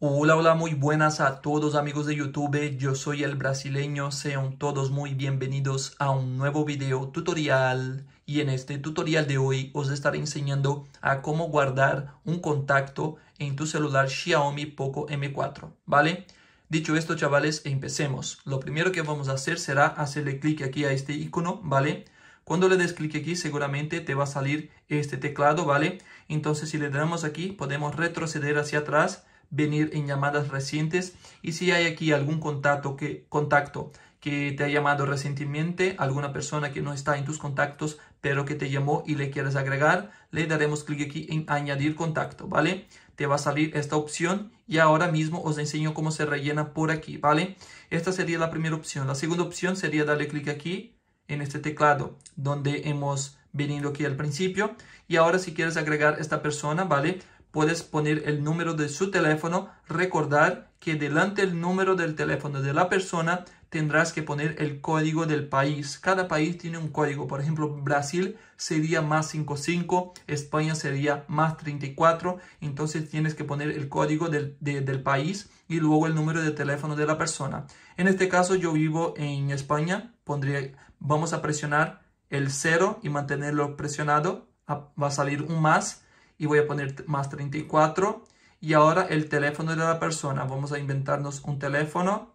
Hola, hola, muy buenas a todos amigos de YouTube, yo soy el brasileño, sean todos muy bienvenidos a un nuevo video tutorial y en este tutorial de hoy os estaré enseñando a cómo guardar un contacto en tu celular Xiaomi Poco M4, ¿vale? Dicho esto chavales, empecemos. Lo primero que vamos a hacer será hacerle clic aquí a este icono, ¿vale? Cuando le des clic aquí seguramente te va a salir este teclado, ¿vale? Entonces si le damos aquí podemos retroceder hacia atrás venir en llamadas recientes y si hay aquí algún contacto que, contacto que te ha llamado recientemente, alguna persona que no está en tus contactos pero que te llamó y le quieres agregar, le daremos clic aquí en añadir contacto, ¿vale? Te va a salir esta opción y ahora mismo os enseño cómo se rellena por aquí, ¿vale? Esta sería la primera opción. La segunda opción sería darle clic aquí en este teclado donde hemos venido aquí al principio y ahora si quieres agregar esta persona, ¿vale? Puedes poner el número de su teléfono. Recordar que delante del número del teléfono de la persona tendrás que poner el código del país. Cada país tiene un código. Por ejemplo, Brasil sería más 55, España sería más 34. Entonces tienes que poner el código del, del país y luego el número de teléfono de la persona. En este caso yo vivo en España. Pondría, vamos a presionar el 0 y mantenerlo presionado. Ah, va a salir un más y voy a poner más 34 y ahora el teléfono de la persona. Vamos a inventarnos un teléfono.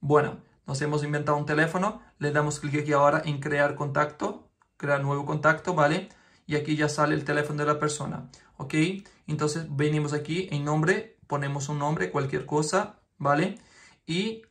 Bueno, nos hemos inventado un teléfono. Le damos clic aquí ahora en crear contacto, crear nuevo contacto, ¿vale? Y aquí ya sale el teléfono de la persona, ¿ok? Entonces venimos aquí en nombre, ponemos un nombre, cualquier cosa, ¿vale? Y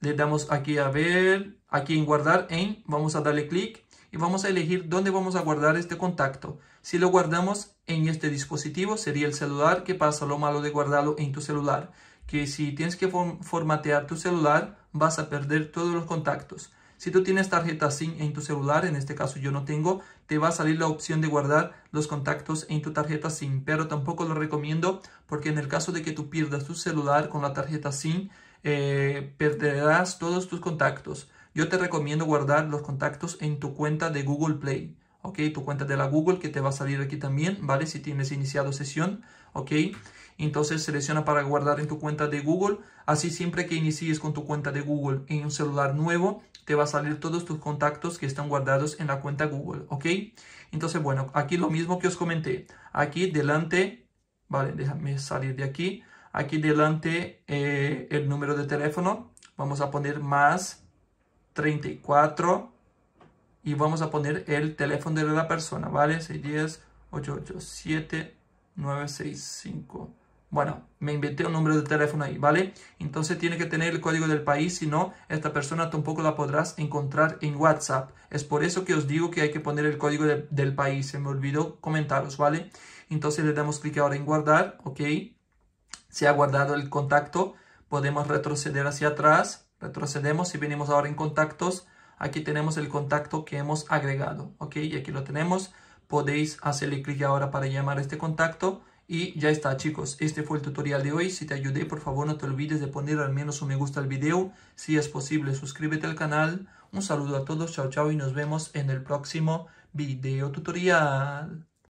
le damos aquí a ver, aquí en guardar en, vamos a darle clic y vamos a elegir dónde vamos a guardar este contacto. Si lo guardamos en este dispositivo sería el celular, ¿qué pasa? Lo malo de guardarlo en tu celular, que si tienes que formatear tu celular vas a perder todos los contactos. Si tú tienes tarjeta SIM en tu celular, en este caso yo no tengo, te va a salir la opción de guardar los contactos en tu tarjeta SIM, pero tampoco lo recomiendo porque en el caso de que tú pierdas tu celular con la tarjeta SIM, eh, perderás todos tus contactos yo te recomiendo guardar los contactos en tu cuenta de Google Play. ¿ok? Tu cuenta de la Google que te va a salir aquí también, ¿vale? Si tienes iniciado sesión, ¿ok? Entonces selecciona para guardar en tu cuenta de Google. Así siempre que inicies con tu cuenta de Google en un celular nuevo, te va a salir todos tus contactos que están guardados en la cuenta Google, ¿ok? Entonces, bueno, aquí lo mismo que os comenté. Aquí delante, vale, déjame salir de aquí. Aquí delante eh, el número de teléfono. Vamos a poner más 34 y vamos a poner el teléfono de la persona, ¿vale? 610 887 965. Bueno, me inventé un número de teléfono ahí, ¿vale? Entonces tiene que tener el código del país, si no, esta persona tampoco la podrás encontrar en WhatsApp. Es por eso que os digo que hay que poner el código del país. Se me olvidó comentaros, ¿vale? Entonces le damos clic ahora en guardar, ¿ok? Se ha guardado el contacto. Podemos retroceder hacia atrás Retrocedemos y venimos ahora en contactos. Aquí tenemos el contacto que hemos agregado. ¿Ok? Y aquí lo tenemos. Podéis hacerle clic ahora para llamar a este contacto. Y ya está chicos, este fue el tutorial de hoy. Si te ayudé, por favor no te olvides de poner al menos un me gusta al video. Si es posible, suscríbete al canal. Un saludo a todos, chao chao y nos vemos en el próximo video tutorial.